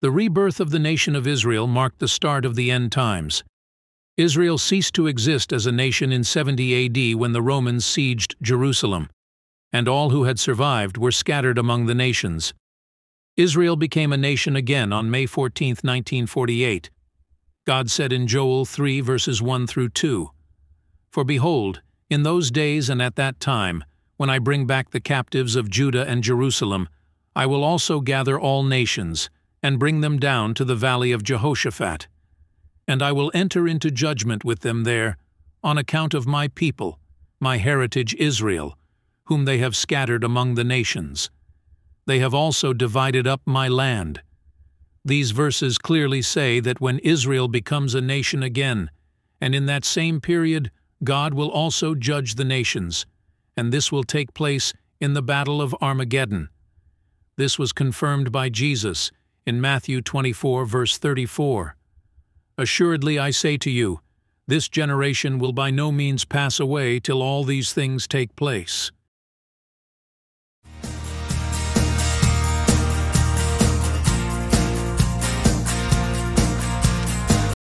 The rebirth of the nation of Israel marked the start of the end times. Israel ceased to exist as a nation in 70 AD when the Romans sieged Jerusalem, and all who had survived were scattered among the nations. Israel became a nation again on May 14, 1948. God said in Joel 3 verses 1 through 2, For behold, in those days and at that time, when I bring back the captives of Judah and Jerusalem, I will also gather all nations, and bring them down to the valley of Jehoshaphat. And I will enter into judgment with them there, on account of my people, my heritage Israel, whom they have scattered among the nations. They have also divided up my land. These verses clearly say that when Israel becomes a nation again, and in that same period God will also judge the nations, and this will take place in the Battle of Armageddon. This was confirmed by Jesus in Matthew 24, verse 34. Assuredly I say to you, this generation will by no means pass away till all these things take place.